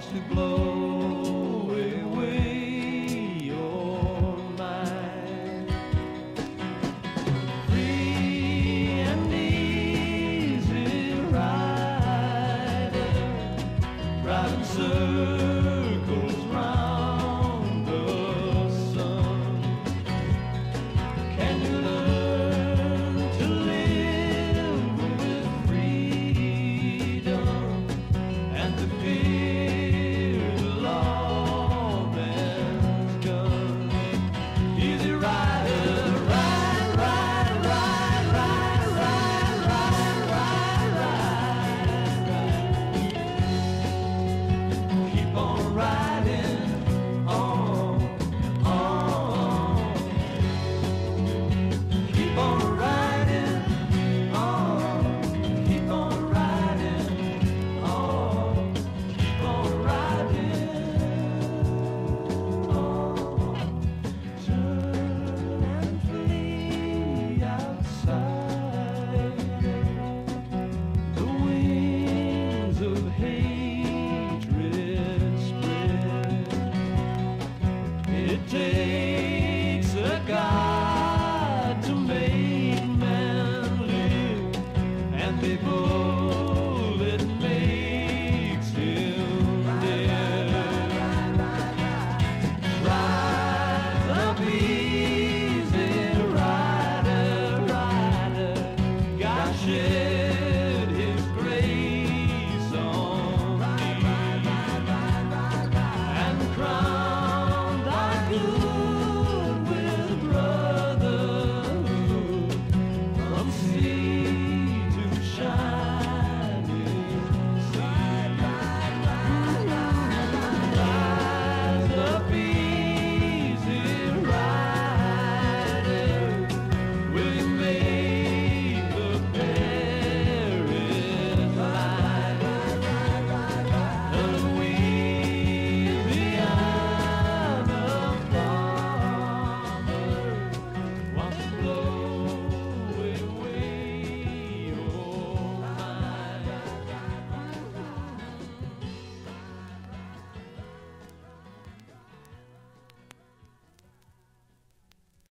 wants to blow away your mind. Free and easy rider, riding surf. cheio.